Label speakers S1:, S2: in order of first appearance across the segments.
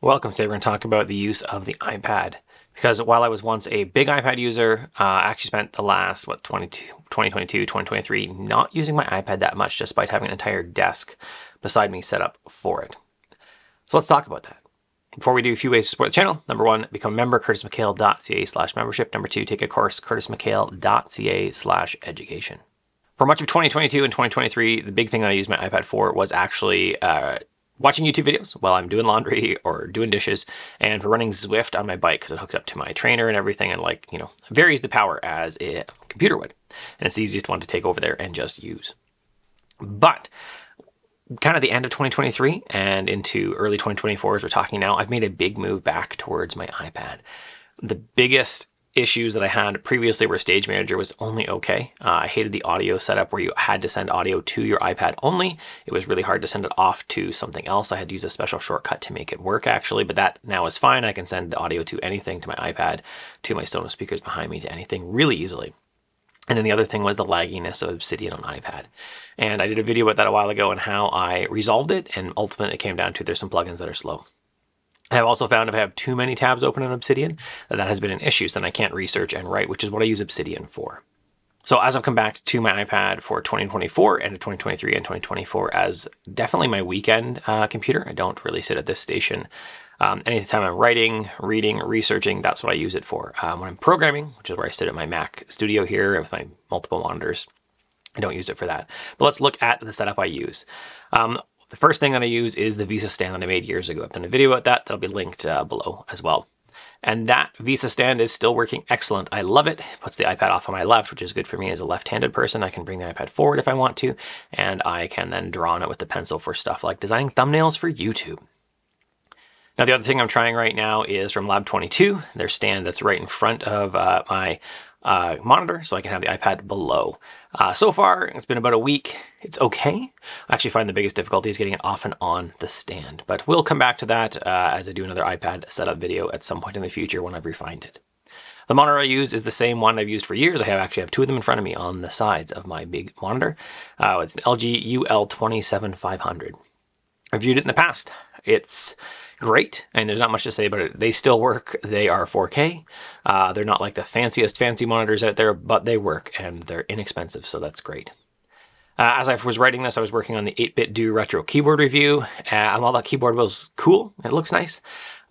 S1: Welcome. Today we're going to talk about the use of the iPad. Because while I was once a big iPad user, uh, I actually spent the last, what, 2022, 2023 not using my iPad that much despite having an entire desk beside me set up for it. So let's talk about that. Before we do, a few ways to support the channel. Number one, become a member, curtismchale.ca slash membership. Number two, take a course, curtismchale.ca slash education. For much of 2022 and 2023, the big thing that I used my iPad for was actually uh, watching YouTube videos while I'm doing laundry or doing dishes, and for running Zwift on my bike because it hooks up to my trainer and everything, and like you know varies the power as a computer would, and it's the easiest one to take over there and just use. But kind of the end of 2023 and into early 2024 as we're talking now, I've made a big move back towards my iPad. The biggest issues that I had previously where Stage Manager was only okay. Uh, I hated the audio setup where you had to send audio to your iPad only. It was really hard to send it off to something else. I had to use a special shortcut to make it work actually, but that now is fine. I can send audio to anything, to my iPad, to my Sonos speakers behind me, to anything really easily. And then the other thing was the lagginess of Obsidian on iPad. And I did a video about that a while ago and how I resolved it, and ultimately it came down to there's some plugins that are slow. I've also found if I have too many tabs open in Obsidian, that that has been an issue, so then I can't research and write, which is what I use Obsidian for. So as I've come back to my iPad for 2024 and 2023 and 2024 as definitely my weekend uh, computer, I don't really sit at this station. Um, anytime I'm writing, reading, researching, that's what I use it for. Um, when I'm programming, which is where I sit at my Mac studio here with my multiple monitors, I don't use it for that. But let's look at the setup I use. Um, the first thing that I use is the VESA stand that I made years ago. I've done a video about that. That'll be linked uh, below as well. And that VESA stand is still working excellent. I love it. Puts the iPad off on my left, which is good for me as a left-handed person. I can bring the iPad forward if I want to, and I can then draw on it with the pencil for stuff like designing thumbnails for YouTube. Now, the other thing I'm trying right now is from Lab 22, their stand that's right in front of uh, my uh, monitor so I can have the iPad below. Uh, so far, it's been about a week. It's okay. I actually find the biggest difficulty is getting it off and on the stand, but we'll come back to that uh, as I do another iPad setup video at some point in the future when I've refined it. The monitor I use is the same one I've used for years. I have actually have two of them in front of me on the sides of my big monitor. Uh, it's an LG UL27500. I've viewed it in the past. It's great, and there's not much to say about it. They still work. They are 4K. Uh, they're not like the fanciest fancy monitors out there, but they work and they're inexpensive, so that's great. Uh, as I was writing this, I was working on the 8BitDo Retro keyboard review. Uh, while that keyboard was cool, it looks nice,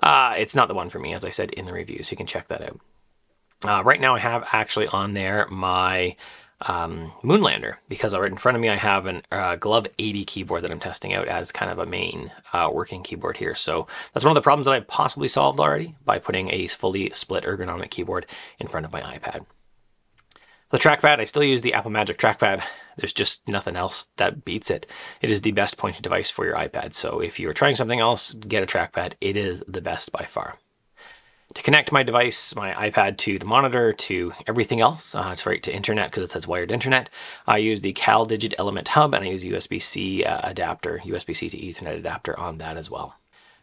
S1: uh, it's not the one for me, as I said in the review, so you can check that out. Uh, right now I have actually on there my um, Moonlander because right in front of me I have a uh, Glove 80 keyboard that I'm testing out as kind of a main uh, working keyboard here. So that's one of the problems that I've possibly solved already by putting a fully split ergonomic keyboard in front of my iPad. The trackpad, I still use the Apple Magic trackpad. There's just nothing else that beats it. It is the best pointing device for your iPad. So if you're trying something else, get a trackpad. It is the best by far to connect my device, my iPad to the monitor, to everything else. Uh, it's right to internet because it says wired internet. I use the CalDigit Element Hub and I use USB-C uh, adapter, USB-C to Ethernet adapter on that as well.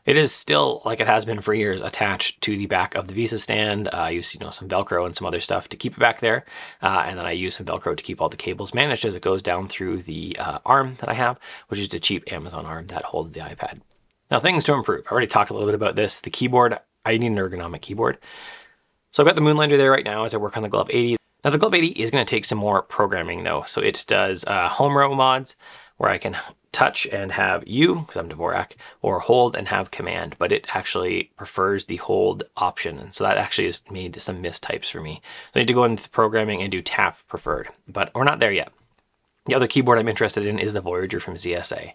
S1: It is still, like it has been for years, attached to the back of the VESA stand. Uh, I use you know some Velcro and some other stuff to keep it back there. Uh, and then I use some Velcro to keep all the cables managed as it goes down through the uh, arm that I have, which is a cheap Amazon arm that holds the iPad. Now things to improve. I already talked a little bit about this. The keyboard, I need an ergonomic keyboard. So I've got the Moonlander there right now as I work on the Glove80. Now the Glove80 is going to take some more programming though. So it does uh, home row mods where I can touch and have U, because I'm Dvorak, or hold and have command, but it actually prefers the hold option. And so that actually has made some mistypes for me. So I need to go into programming and do tap preferred, but we're not there yet. The other keyboard I'm interested in is the Voyager from ZSA.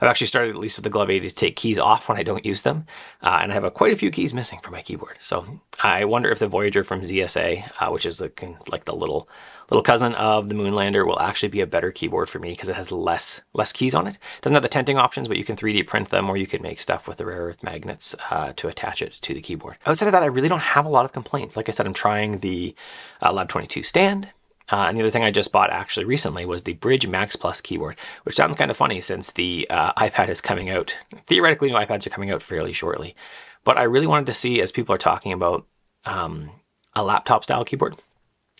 S1: I've actually started, at least with the Glove80, to take keys off when I don't use them, uh, and I have a, quite a few keys missing from my keyboard. So I wonder if the Voyager from ZSA, uh, which is the, like the little little cousin of the Moonlander, will actually be a better keyboard for me because it has less less keys on it. it. Doesn't have the tenting options, but you can 3D print them, or you can make stuff with the rare earth magnets uh, to attach it to the keyboard. Outside of that, I really don't have a lot of complaints. Like I said, I'm trying the uh, Lab 22 stand. Uh, and the other thing I just bought actually recently was the Brydge Max Plus keyboard, which sounds kind of funny since the uh, iPad is coming out. Theoretically, new iPads are coming out fairly shortly. But I really wanted to see, as people are talking about um, a laptop style keyboard,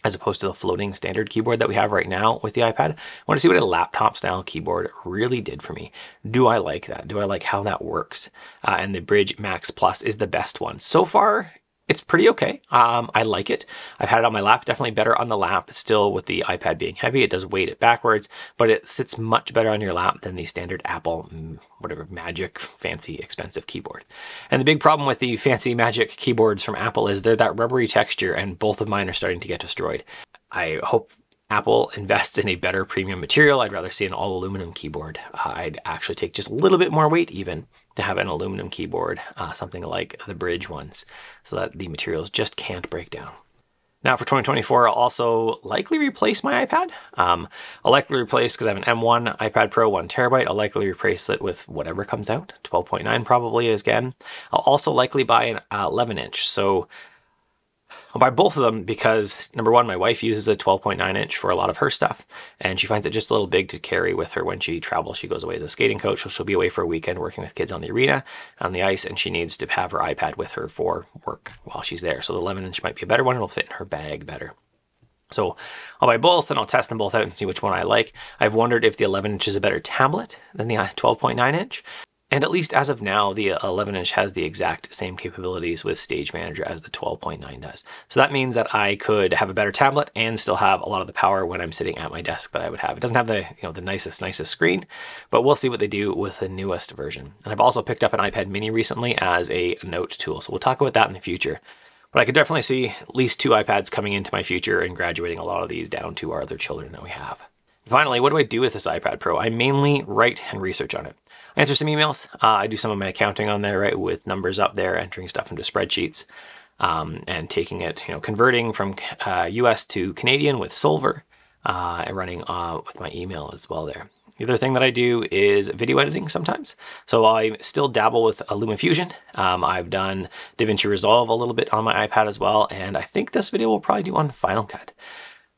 S1: as opposed to the floating standard keyboard that we have right now with the iPad. I want to see what a laptop style keyboard really did for me. Do I like that? Do I like how that works? Uh, and the Brydge Max Plus is the best one. So far, it's pretty okay. Um, I like it. I've had it on my lap, definitely better on the lap. Still, with the iPad being heavy, it does weight it backwards, but it sits much better on your lap than the standard Apple, mm, whatever, Magic, fancy, expensive keyboard. And the big problem with the fancy Magic keyboards from Apple is they're that rubbery texture, and both of mine are starting to get destroyed. I hope Apple invests in a better premium material. I'd rather see an all aluminum keyboard. Uh, I'd actually take just a little bit more weight even to have an aluminum keyboard, uh, something like the Brydge ones, so that the materials just can't break down. Now for 2024, I'll also likely replace my iPad. Um, I'll likely replace, because I have an M1 iPad Pro, one terabyte, I'll likely replace it with whatever comes out. 12.9 probably is again. I'll also likely buy an uh, 11 inch. So I'll buy both of them because number one, my wife uses a 12.9 inch for a lot of her stuff, and she finds it just a little big to carry with her when she travels. She goes away as a skating coach, so she'll be away for a weekend working with kids on the arena, on the ice, and she needs to have her iPad with her for work while she's there. So the 11 inch might be a better one; it'll fit in her bag better. So I'll buy both and I'll test them both out and see which one I like. I've wondered if the 11 inch is a better tablet than the uh, 12.9 inch. And at least as of now, the 11 inch has the exact same capabilities with Stage Manager as the 12.9 does. So that means that I could have a better tablet and still have a lot of the power when I'm sitting at my desk that I would have. It doesn't have the, you know, the nicest, nicest screen, but we'll see what they do with the newest version. And I've also picked up an iPad mini recently as a note tool. So we'll talk about that in the future. But I could definitely see at least two iPads coming into my future and graduating a lot of these down to our other children that we have. Finally, what do I do with this iPad Pro? I mainly write and research on it answer some emails. Uh, I do some of my accounting on there, right, with numbers up there, entering stuff into spreadsheets, um, and taking it, you know, converting from uh, US to Canadian with Soulver, uh, and running uh, with my email as well there. The other thing that I do is video editing sometimes. So I still dabble with LumaFusion. Um, I've done DaVinci Resolve a little bit on my iPad as well, and I think this video will probably do on Final Cut.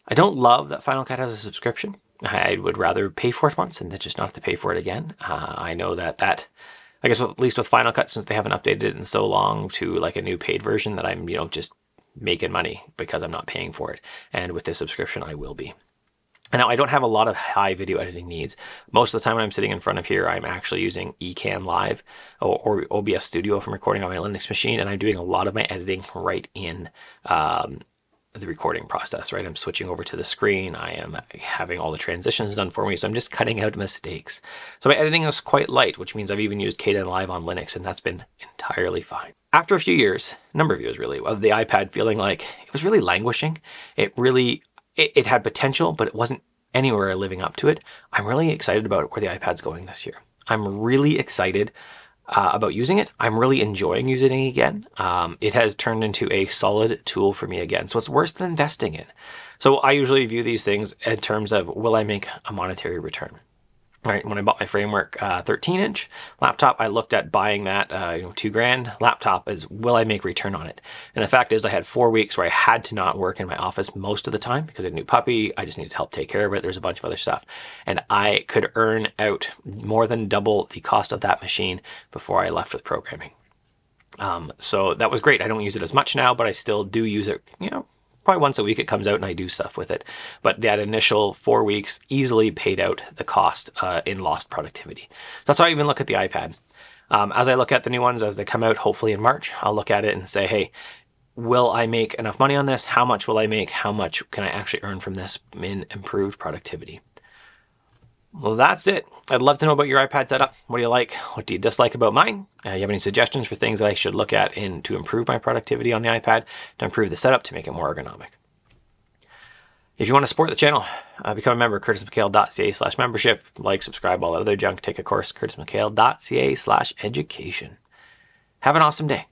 S1: I don't love that Final Cut has a subscription. I would rather pay for it once and then just not have to pay for it again. Uh, I know that that, I guess at least with Final Cut, since they haven't updated it in so long to like a new paid version, that I'm you know just making money because I'm not paying for it. And with this subscription, I will be. Now I don't have a lot of high video editing needs. Most of the time when I'm sitting in front of here, I'm actually using Ecamm Live or, or OBS Studio if I'm recording on my Linux machine, and I'm doing a lot of my editing right in um, the recording process, right? I'm switching over to the screen. I am having all the transitions done for me. So I'm just cutting out mistakes. So my editing is quite light, which means I've even used Kdenlive on Linux and that's been entirely fine. After a few years, number of years really, of the iPad feeling like it was really languishing. It really, it, it had potential, but it wasn't anywhere living up to it. I'm really excited about where the iPad's going this year. I'm really excited uh, about using it. I'm really enjoying using it again. Um, it has turned into a solid tool for me again. So it's worth investing in. So I usually view these things in terms of will I make a monetary return? Right, when I bought my framework uh, 13 inch laptop, I looked at buying that, uh, you know, two grand laptop as will I make return on it? And the fact is I had four weeks where I had to not work in my office most of the time because I had a new puppy. I just needed to help take care of it. There's a bunch of other stuff. And I could earn out more than double the cost of that machine before I left with programming. Um, so that was great. I don't use it as much now, but I still do use it, you know, probably once a week it comes out and I do stuff with it. But that initial four weeks easily paid out the cost uh, in lost productivity. That's why I even look at the iPad. Um, as I look at the new ones as they come out, hopefully in March, I'll look at it and say, hey, will I make enough money on this? How much will I make? How much can I actually earn from this in improved productivity? Well, that's it. I'd love to know about your iPad setup. What do you like? What do you dislike about mine? Uh, you have any suggestions for things that I should look at in to improve my productivity on the iPad, to improve the setup, to make it more ergonomic? If you want to support the channel, uh, become a member, curtismchale.ca slash membership. Like, subscribe, all that other junk. Take a course, curtismchale.ca slash education. Have an awesome day.